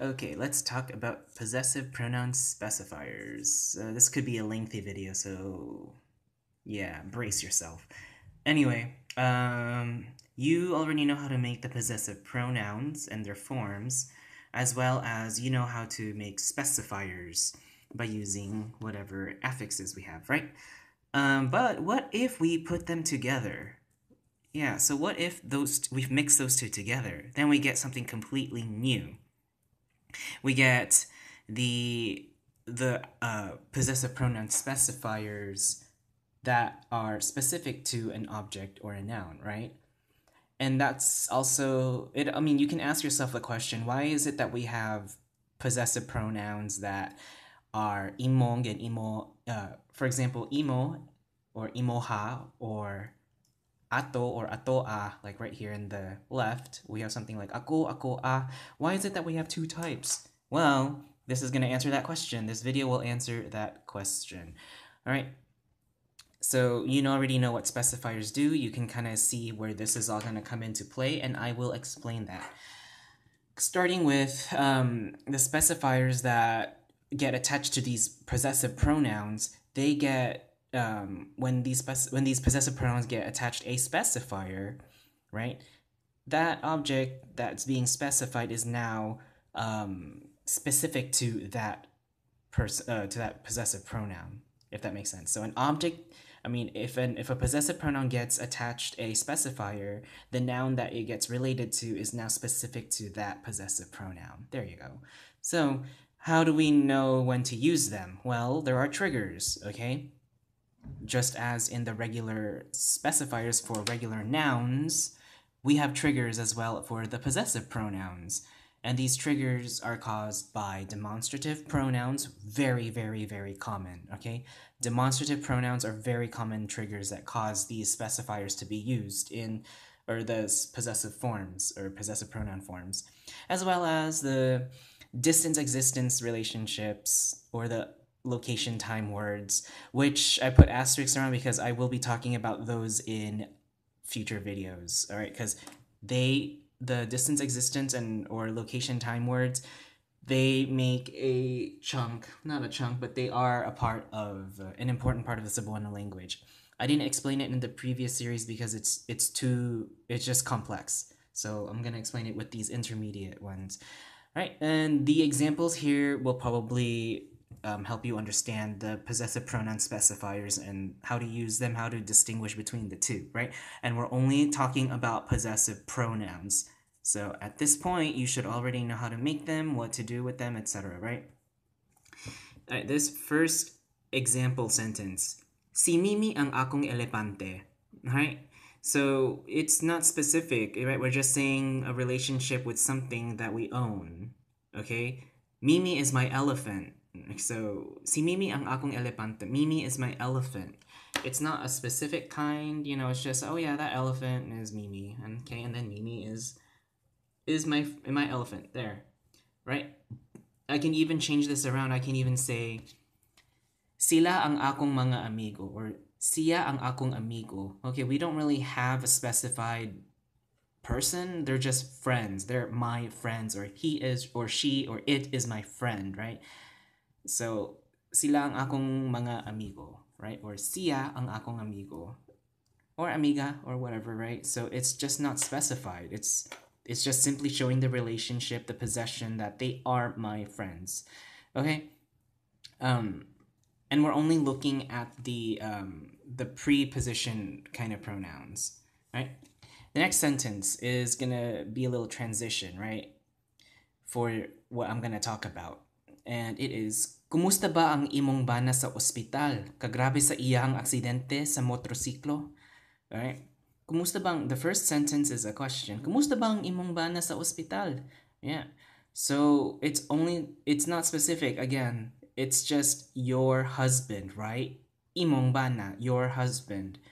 Okay, let's talk about possessive pronoun specifiers. Uh, this could be a lengthy video, so yeah, brace yourself. Anyway, um, you already know how to make the possessive pronouns and their forms, as well as you know how to make specifiers by using whatever affixes we have, right? Um, but what if we put them together? Yeah, so what if those we've mixed those two together? Then we get something completely new. We get the the uh, possessive pronoun specifiers that are specific to an object or a noun, right? And that's also it. I mean, you can ask yourself the question: Why is it that we have possessive pronouns that are imong and imo? Uh, for example, imo or imoha or ato or atoa, like right here in the left, we have something like ako, ako, a. Why is it that we have two types? Well, this is going to answer that question. This video will answer that question. All right. So you already know what specifiers do. You can kind of see where this is all going to come into play, and I will explain that. Starting with um, the specifiers that get attached to these possessive pronouns, they get um, when these spec- when these possessive pronouns get attached a specifier, right? That object that's being specified is now um, specific to that person uh, to that possessive pronoun, if that makes sense. So an object, I mean, if an if a possessive pronoun gets attached a specifier, the noun that it gets related to is now specific to that possessive pronoun. There you go. So how do we know when to use them? Well, there are triggers, okay? Just as in the regular specifiers for regular nouns, we have triggers as well for the possessive pronouns. And these triggers are caused by demonstrative pronouns, very, very, very common, okay? Demonstrative pronouns are very common triggers that cause these specifiers to be used in, or the possessive forms, or possessive pronoun forms, as well as the distance existence relationships, or the location time words, which I put asterisks around because I will be talking about those in future videos. All right, because they the distance existence and or location time words they make a chunk not a chunk but they are a part of uh, an important part of the cebuano language. I didn't explain it in the previous series because it's it's too it's just complex. So i'm going to explain it with these intermediate ones. All right and the examples here will probably um, help you understand the possessive pronoun specifiers and how to use them, how to distinguish between the two, right? And we're only talking about possessive pronouns. So at this point, you should already know how to make them, what to do with them, etc., right? All right, this first example sentence, Si Mimi ang akong elepante, right? So it's not specific, right? We're just saying a relationship with something that we own, okay? Mimi is my elephant. So, si Mimi ang akong elepante. Mimi is my elephant. It's not a specific kind, you know, it's just, oh yeah, that elephant is Mimi. And, okay, and then Mimi is is my my elephant there. Right? I can even change this around. I can even say sila ang akong mga amigo or siya ang akong amigo. Okay, we don't really have a specified person. They're just friends. They're my friends or he is or she or it is my friend, right? So, sila ang akong mga amigo, right? Or siya ang akong amigo. Or amiga or whatever, right? So it's just not specified. It's it's just simply showing the relationship, the possession that they are my friends. Okay? Um and we're only looking at the um the preposition kind of pronouns, right? The next sentence is going to be a little transition, right? For what I'm going to talk about and it is Kumusta ba ang imong bana sa ospital? Kagrabe sa iya ang aksidente sa motorsiklo? Right? Kumusta bang the first sentence is a question. Kumusta bang imong bana sa ospital? Yeah. So it's only it's not specific again. It's just your husband, right? Imong bana, your husband.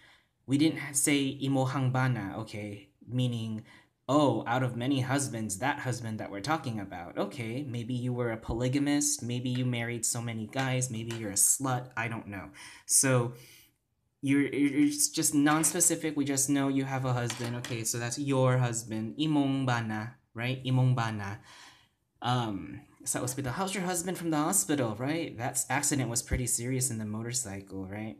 We didn't say imohang bana, okay? Meaning oh, out of many husbands, that husband that we're talking about. Okay, maybe you were a polygamist, maybe you married so many guys, maybe you're a slut, I don't know. So you're it's just non-specific. We just know you have a husband. Okay, so that's your husband. Imong bana, right? Imong bana. um, sa hospital. How's your husband from the hospital, right? That accident was pretty serious in the motorcycle, right?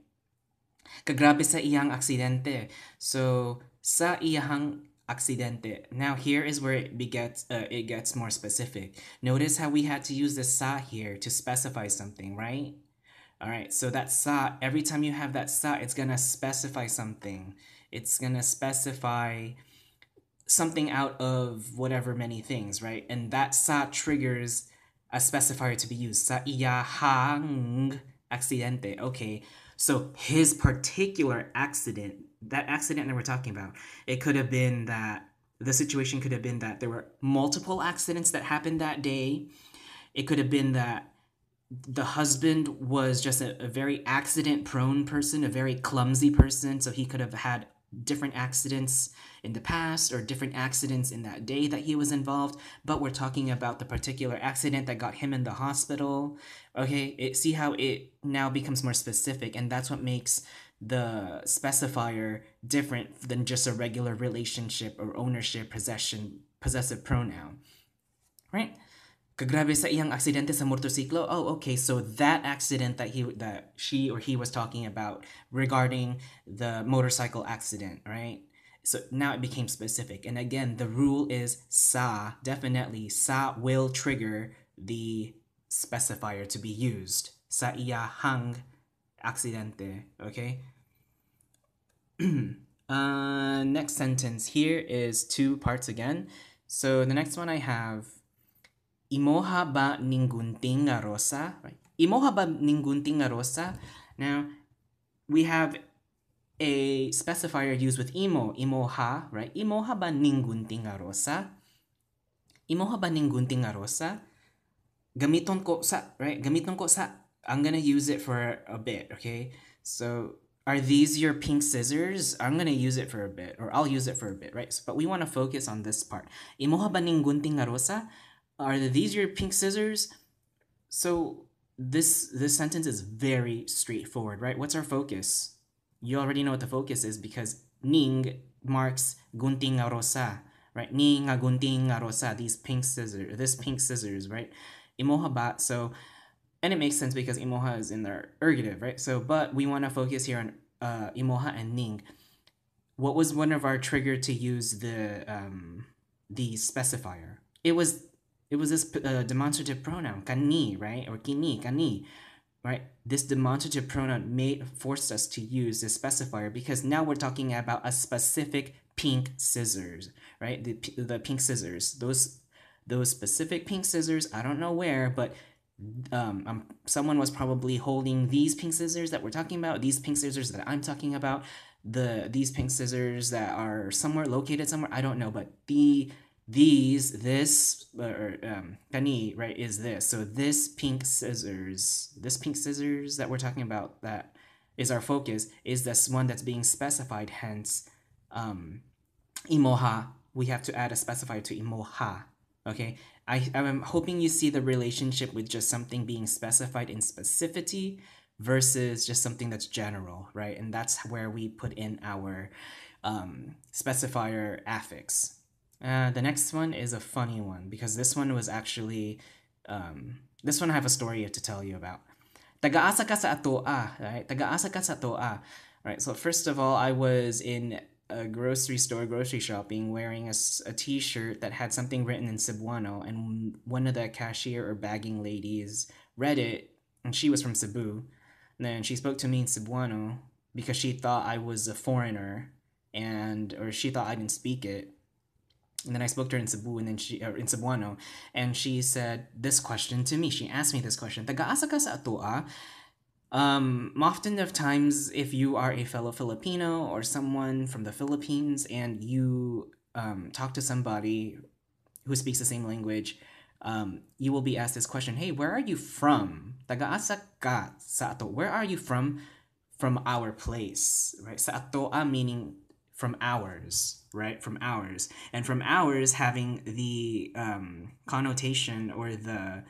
Kagrabe sa iyang aksidente. So, sa iyang aksidente. Now here is where it begets uh, it gets more specific. Notice how we had to use the sa here to specify something, right? All right, so that sa, every time you have that sa, it's gonna specify something. It's gonna specify something out of whatever many things, right? And that sa triggers a specifier to be used. Sa iya hang accidente. Okay, so his particular accident, that accident that we're talking about, it could have been that the situation could have been that there were multiple accidents that happened that day. It could have been that the husband was just a, a very accident prone person, a very clumsy person. So he could have had different accidents in the past or different accidents in that day that he was involved. But we're talking about the particular accident that got him in the hospital. Okay, it, see how it now becomes more specific, and that's what makes the specifier different than just a regular relationship or ownership possession possessive pronoun. Right? Kagrabe sa iyang aksidente sa motorsiklo. Oh, okay. So that accident that he that she or he was talking about regarding the motorcycle accident, right? So now it became specific. And again, the rule is sa, definitely sa will trigger the specifier to be used. Sa iya hang accidente, okay? uh, next sentence here is two parts again. So the next one I have Imoha ba ningunting nga rosa? Right? Imoha ba ningunting nga rosa? Now, we have a specifier used with imo, imoha, right? Imoha ba ningunting nga rosa? Imoha ba ningunting nga rosa? Gamiton ko sa, right? Gamiton ko sa. I'm gonna use it for a bit, okay? So, are these your pink scissors? I'm gonna use it for a bit, or I'll use it for a bit, right? So, but we want to focus on this part. Imoha ba ningunting nga rosa? Are these your pink scissors? So this this sentence is very straightforward, right? What's our focus? You already know what the focus is because ning marks gunting rosa, right? Ning gunting rosa, these pink scissors, this pink scissors, right? Imoha bat, so and it makes sense because imoha is in the ergative, right? So but we want to focus here on uh, imoha and ning. What was one of our trigger to use the um, the specifier? It was it was this uh, demonstrative pronoun, kani, right? Or kini, kani, right? This demonstrative pronoun made forced us to use this specifier because now we're talking about a specific pink scissors, right? The, the pink scissors, those those specific pink scissors, I don't know where, but um, um, someone was probably holding these pink scissors that we're talking about, these pink scissors that I'm talking about, the these pink scissors that are somewhere located somewhere, I don't know, but the these, this, or um, right, is this. So this pink scissors, this pink scissors that we're talking about, that is our focus, is this one that's being specified, hence um, imoha. We have to add a specifier to imoha, okay? I, I'm hoping you see the relationship with just something being specified in specificity versus just something that's general, right? And that's where we put in our um, specifier affix, uh, the next one is a funny one because this one was actually, um, this one I have a story to tell you about. Taga-asa sa atoa, right? Taga-asa sa atoa. Right, so first of all, I was in a grocery store, grocery shopping, wearing a, a t-shirt that had something written in Cebuano, and one of the cashier or bagging ladies read it, and she was from Cebu. And then she spoke to me in Cebuano because she thought I was a foreigner, and or she thought I didn't speak it and then I spoke to her in Cebu and then she uh, in Cebuano and she said this question to me. She asked me this question. Taga-asa sa atoa? Um, often of times, if you are a fellow Filipino or someone from the Philippines and you um, talk to somebody who speaks the same language, um, you will be asked this question: Hey, where are you from? Taga-asa sa ato? Where are you from? From our place, right? Sa atoa meaning from ours, right? From ours. And from ours having the um, connotation or the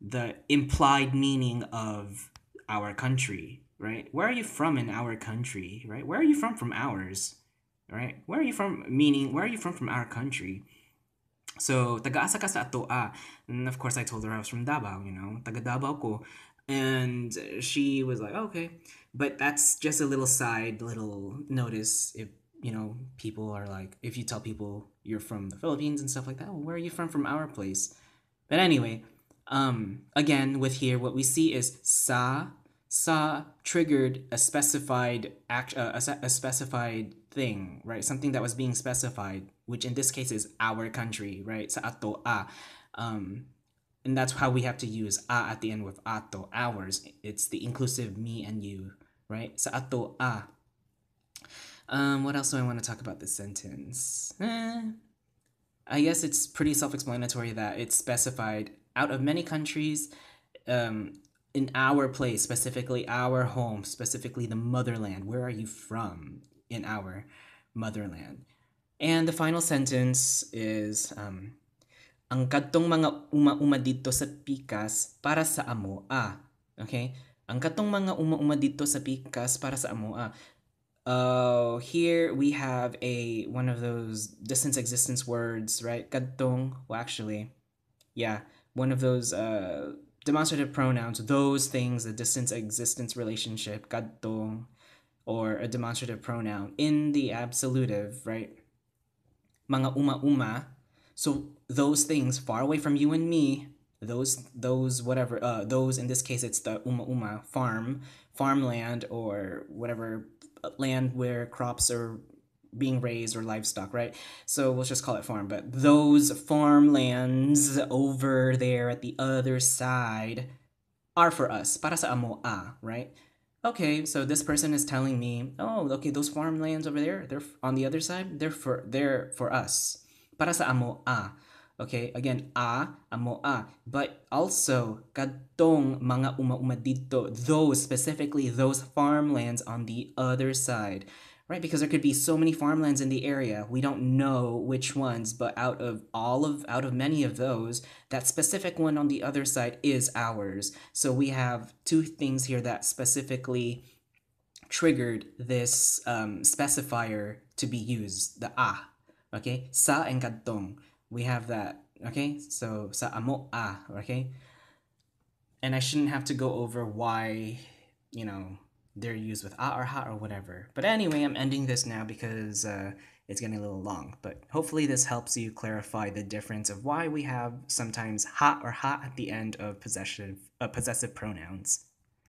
the implied meaning of our country, right? Where are you from in our country, right? Where are you from from ours, right? Where are you from meaning where are you from from our country? So, taga-asa ka sa. And of course, I told her I was from Davao, you know, taga Davao ko. And she was like, okay. But that's just a little side, little notice if, you know, people are like, if you tell people you're from the Philippines and stuff like that, well, where are you from from our place? But anyway, um, again, with here, what we see is sa, sa triggered a specified act, uh, a, a specified thing, right? Something that was being specified, which in this case is our country, right? Sa ato a. Um, and that's how we have to use a at the end with ato, ours. It's the inclusive me and you, right? Sa ato a. Um, what else do I want to talk about this sentence? Eh, I guess it's pretty self-explanatory that it's specified out of many countries um, in our place, specifically our home, specifically the motherland. Where are you from in our motherland? And the final sentence is um, ang kadtong mga uma-uma dito sa pikas para sa amo a. Okay? Ang kadtong mga uma-uma dito sa pikas para sa amo a. Uh, here we have a one of those distance existence words, right? Kadtong, well actually, yeah, one of those uh, demonstrative pronouns, those things, a distance existence relationship, kadtong, or a demonstrative pronoun in the absolutive, right? Mga uma-uma. So those things far away from you and me, those those whatever uh those in this case it's the uma-uma farm, farmland or whatever land where crops are being raised or livestock, right? So we'll just call it farm. But those farmlands over there at the other side are for us. Para sa amo a, right? Okay, so this person is telling me, oh, okay, those farmlands over there, they're on the other side, they're for they're for us. Para sa amo a. Okay, again, a, amo a. But also, katong mga uma-uma dito, those, specifically those farmlands on the other side. Right, because there could be so many farmlands in the area, we don't know which ones, but out of all of, out of many of those, that specific one on the other side is ours. So we have two things here that specifically triggered this um, specifier to be used, the a, okay? Sa and kadtong we have that, okay? So, sa amo a, okay? And I shouldn't have to go over why, you know, they're used with a or ha or whatever. But anyway, I'm ending this now because uh, it's getting a little long. But hopefully this helps you clarify the difference of why we have sometimes ha or ha at the end of possessive, uh, possessive pronouns.